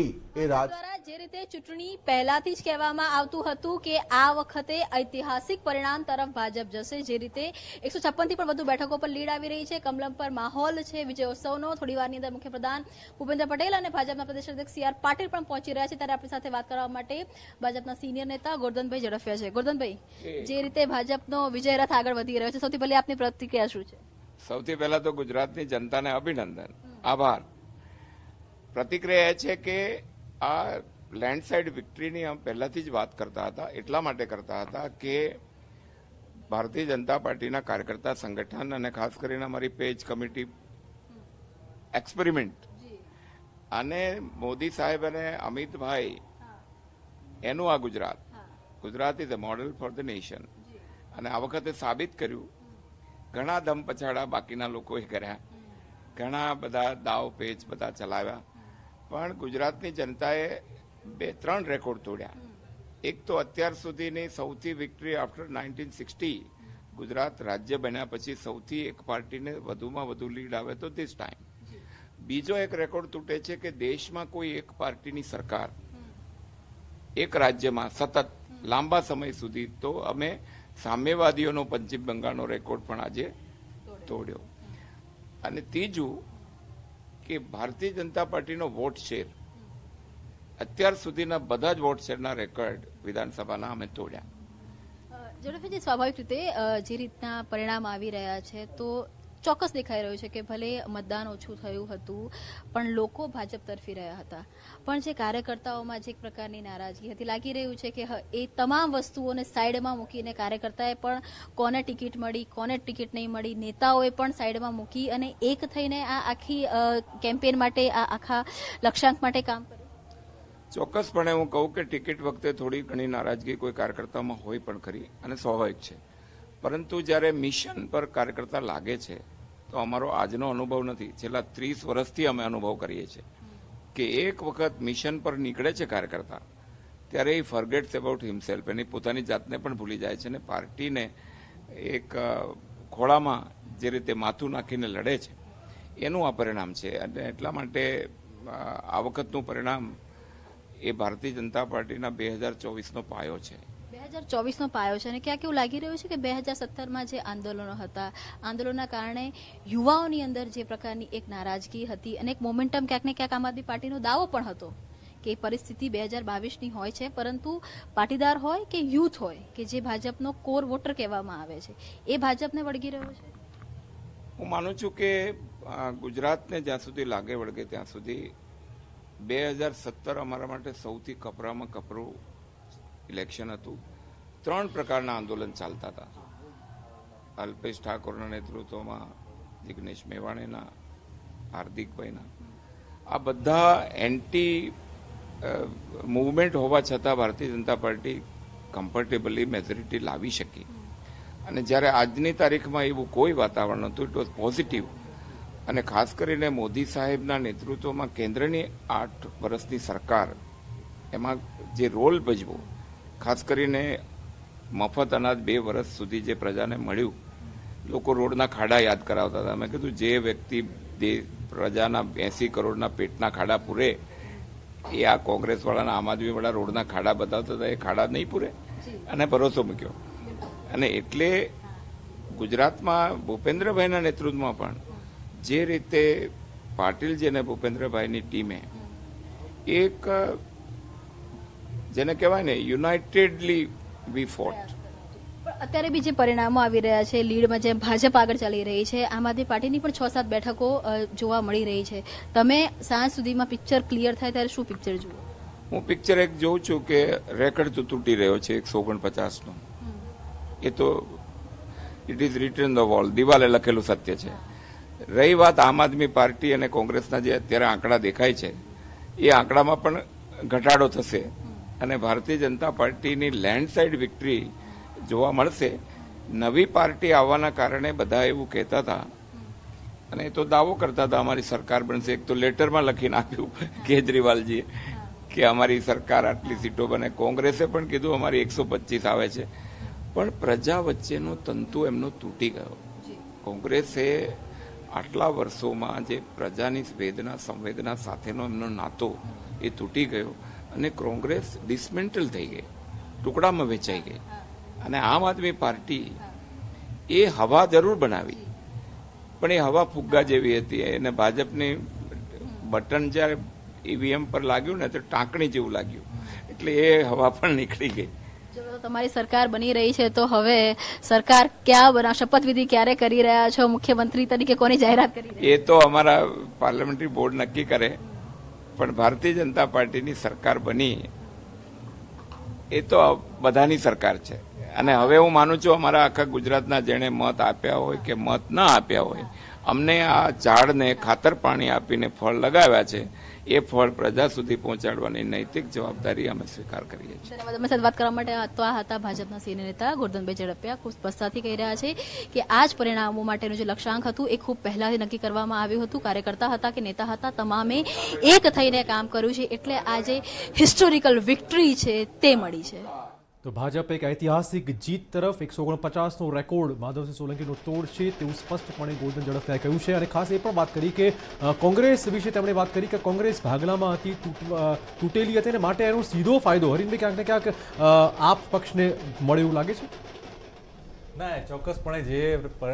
એ રાજ દ્વારા જે રીતે ચૂંટણી પહેલાથી જ કહેવામાં આવતું હતું કે આ વખતે ઐતિહાસિક પરિણામ તરફ ભાજપ જશે જે રીતે એકસો છપ્પનથી પણ વધુ બેઠકો પર લીડ આવી રહી છે. કમલમ પર માહોલ છે વિજયોત્સવનો થોડી વારની અંદર મુખ્યપ્રધાન ભૂપેન્દ્ર પટેલ અને ભાજપના પ્રદેશ અધ્યક્ષ સી આર પાટીલ પણ પહોંચી રહ્યા છે. ત્યારે આપણી સાથે વાત કરવા માટે ભાજપના સિનિયર નેતા ગોરધનભાઈ ઝડફિયા છે. ગોરધનભાઈ જે રીતે ભાજપનો વિજય રથ આગળ વધી રહ્યો છે સૌથી પહેલી આપની પ્રતિક્રિયા શું છે? સૌથી પહેલા તો ગુજરાતની જનતાને અભિનંદન. આભાર. પ્રતિક્રિયા એ છે કે આ લેન્ડસ્લાઇડ વિક્ટરીની અમે પહેલાથી જ વાત કરતા હતા, એટલા માટે કરતા હતા કે ભારતીય જનતા પાર્ટીના કાર્યકર્તા સંગઠન અને ખાસ કરીને અમારી પેજ કમિટી એક્સપેરિમેન્ટ. અને મોદી સાહેબ અને અમિતભાઈ, એનું આ Gujarat. Gujarat is a model for the nation. અને આ વખતે સાબિત કર્યું, ઘણા દમ પછાડા બાકીના લોકોએ કર્યા. ઘણા બધા દાવ પેચ બધા ચલાવ્યા. પણ ગુજરાતની જનતાએ બે ત્રણ રેકોર્ડ તોડ્યા. એક તો અત્યાર સુધીની સૌથી victory after nineteen sixty Gujarat રાજ્ય બન્યા પછી સૌથી એક પાર્ટીને વધુમાં વધુ લીડ આવે તો ધીસ ટાઈમ બીજો એક રેકોર્ડ તૂટે છે કે દેશમાં કોઈ એક પાર્ટીની સરકાર એક રાજ્યમાં સતત લાંબા સમય સુધી તો અમે સામ્યવાદીઓનો પશ્ચિમ બંગાળનો રેકોર્ડ પણ આજે તોડ્યો. અને ત્રીજું કે ભારતીય જનતા પાર્ટીનો વોટ શેર. અત્યાર સુધીના બધા જ વોટ શેરના રેકોર્ડ વિધાનસભાના અમે તોડ્યા. સ્વાભાવિક રીતે જે રીતના પરિણામ આવી રહ્યા છે, તો ચોક્કસ દેખાઈ રહ્યું છે કે ભલે મતદાન ઓછું થયું હતું, પણ લોકો ભાજપ તરફી રહ્યા હતા. પણ જે કાર્યકર્તાઓમાં જે એક પ્રકારની નારાજગી હતી. લાગી રહ્યું છે કે એ તમામ વસ્તુઓને સાઈડમાં મૂકીને કાર્યકર્તાએ પણ કોને ટિકિટ મળી, કોને ટિકિટ નહીં મળી, નેતાઓએ પણ સાઈડમાં મૂકી અને એક થઈને આ આખી કેમ્પેન માટે, આ આખા લક્ષ્યાંક માટે કામ ચોક્કસપણે હું કહું કે ટિકિટ વખતે થોડી ઘણી નારાજગી કોઈ કાર્યકર્તામાં હોય પણ ખરી અને સ્વાભાવિક છે. પરંતુ જ્યારે મિશન પર કાર્યકર્તા લાગે છે તો અમારો આજનો અનુભવ નથી. છેલ્લા ત્રીસ વર્ષથી અમે અનુભવ કરીએ છીએ કે એક વખત મિશન પર નીકળે છે કાર્યકર્તા, ત્યારે એ ફર્ગેટ્સ અબાઉટ હિમસેલ્ફ એની પોતાની જાતને પણ ભૂલી જાય છે અને પાર્ટીને એક ખોળામાં જે રીતે માથું નાખીને લડે છે, એનું આ પરિણામ છે. અને એટલા માટે આ વખતનું પરિણામ એ ભારતીય જનતા પાર્ટીના બે હજાર ચોવીસનો પાયો છે. હજાર ચોવીસનો પાયો છે અને ક્યાંક એવું લાગી રહ્યું છે કે બે હજાર સત્તરમાં જે આંદોલનો હતા, આંદોલનના કારણે યુવાઓની અંદર જે પ્રકારની એક નારાજગી હતી અને એક મોમેન્ટમ ક્યાંક ને ક્યાંક આમ આદમી પાર્ટીનો દાવો પણ હતો કે પરિસ્થિતિ બે હજાર બાવીસની હોય છે, પરંતુ પાટીદાર હોય કે યુથ હોય, કે જે ભાજપનો કોર વોટર કહેવામાં આવે છે, એ ભાજપને વળગી રહ્યો છે? હું માનું છું કે ગુજરાતને જ્યાં સુધી લાગે વળગે ત્યાં સુધી બે હજાર સત્તર અમારા માટે સૌથી કપરામાં કપરું ઇલેક્શન હતું. ત્રણ પ્રકારના આંદોલન ચાલતા હતા. અલ્પેશ ઠાકોરના નેતૃત્વમાં, જિગ્નેશ મેવાણીના, હાર્દિકભાઈના. આ બધા એન્ટી મૂવમેન્ટ હોવા છતાં Bharatiya Janata party comfortably majority લાવી શકી. અને જ્યારે આજની તારીખમાં એવું કોઈ વાતાવરણ નહોતું ઇટ વોઝ પોઝિટિવ અને ખાસ કરીને મોદી સાહેબના નેતૃત્વમાં કેન્દ્રની આઠ વર્ષની સરકાર, એમાં જે રોલ ભજવો, ખાસ કરીને મફત અનાજ બે વર્ષ સુધી જે પ્રજાને મળ્યું લોકો રોડના ખાડા યાદ કરાવતા હતા. મેં કીધું જે વ્યક્તિ પ્રજાના એસી કરોડના પેટના ખાડા પૂરે એ આ કોંગ્રેસવાળાના આમ આદમીવાળા રોડના ખાડા બતાવતા હતા એ ખાડા નહીં પૂરે. અને ભરોસો મૂક્યો. અને એટલે ગુજરાતમાં ભૂપેન્દ્રભાઈના નેતૃત્વમાં પણ જે રીતે પાટીલજી અને ભૂપેન્દ્રભાઈની ટીમે એક જેને કહેવાય ને યુનાઇટેડલી વી ફોટ અત્યારે બી જે પરિણામો આવી રહ્યા છે લીડમાં જેમ ભાજપ આગળ ચાલી રહી છે આમ આદમી પાર્ટીની પણ છ સાત બેઠકો જોવા મળી રહી છે. તમે સાંજ સુધીમાં પિક્ચર ક્લિયર થાય ત્યારે શું પિક્ચર જુઓ? હું પિક્ચર એક જોઉં છું કે રેકર્ડ તો તૂટી રહ્યો છે એકસો ઓગણપચાસનો. એ તો it is written the wall દિવાલે લખેલું સત્ય છે. રહી વાત આમ આદમી પાર્ટી અને કોંગ્રેસના જે અત્યારે આંકડા દેખાય છે એ આંકડામાં પણ ઘટાડો થશે. અને ભારતીય જનતા પાર્ટીની લેન્ડસ્લાઇડ વિક્ટરી જોવા મળશે. નવી પાર્ટી આવવાના કારણે બધા એવું કહેતા હતા. અને એ તો દાવો કરતા હતા અમારી સરકાર બનશે. એક તો લેટરમાં લખીને આપ્યું કેજરીવાલજીએ કે અમારી સરકાર આટલી સીટો બને. કોંગ્રેસે પણ કીધું અમારી એકસો પચીસ આવે છે. પણ પ્રજા વચ્ચેનો તંતુ એમનો તૂટી ગયો. કોંગ્રેસે આટલા વર્ષોમાં જે પ્રજાની વેદના સંવેદના સાથેનો એમનો નાતો એ તૂટી ગયો. અને કોંગ્રેસ ડિસમેન્ટલ થઈ ગઈ ટુકડામાં વેચાઈ ગઈ. અને આમ આદમી પાર્ટી એ હવા જરૂર બનાવી. પણ એ હવા ફુગ્ગા જેવી હતી અને ભાજપની બટન જ્યારે ઈવીએમ પર લાગ્યું ને તો ટાંકણી જેવું લાગ્યું. એટલે એ હવા પણ નીકળી ગઈ. તમારી સરકાર બની રહી છે તો હવે સરકાર ક્યાં બના શપથવિધિ ક્યારે કરી રહ્યા છો? મુખ્યમંત્રી તરીકે કોની જાહેરાત કરી એ તો અમારા પાર્લામેન્ટરી બોર્ડ નક્કી કરે. પણ ભારતીય જનતા પાર્ટીની સરકાર બની, એ તો બધાની સરકાર છે. અને હવે હું માનું છું, અમારા આખા ગુજરાતના જેણે મત આપ્યા હોય કે મત ના આપ્યા હોય અમને આ ઝાડને ખાતર પાણી આપીને ફળ લગાવ્યા છે, એ ફળ પ્રજા સુધી પહોંચાડવાની નૈતિક જવાબદારી અમે સ્વીકાર કરીએ છીએ. ધન્યવાદ. સાથે વાત કરવા માટે આ હતા ભાજપના સિનિયર નેતા ગોરધનભાઈ ઝડપિયા. ખૂબ સ્પષ્ટતાથી કહી રહ્યા છે કે આ જ પરિણામો માટેનું જે લક્ષ્યાંક હતું, એ ખૂબ પહેલાથી નક્કી કરવામાં આવ્યું હતું. કાર્યકર્તા હતા કે નેતા હતા, તમામે એક થઈને કામ કર્યું છે. એટલે આ જે હિસ્ટોરિકલ વિક્ટરી છે, તે મળી છે. તો ભાજપ એક ઐતિહાસિક જીત તરફ એકસો ઓગણપચાસનો રેકોર્ડ માધવસિંહ સોલંકીનો તોડ છે. તેવું સ્પષ્ટપણે ગોલ્ડન ઝડપિયાએ કહ્યું છે. અને ખાસ એ પણ વાત કરી કે કોંગ્રેસ વિશે તેમણે વાત કરી કે કોંગ્રેસ ભાગલામાં હતી તૂટ- તૂટેલી હતી અને માટે એનો સીધો ફાયદો. હરીનભાઈ ક્યાંક ને ક્યાંક આપ પક્ષને મળે એવું લાગે છે? ના ચોક્કસપણે જે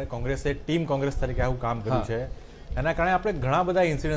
કોંગ્રેસે ટીમ કોંગ્રેસ તરીકે આવું કામ કર્યું છે એના કારણે આપણે ઘણા બધા ઇન્સિડન્ટ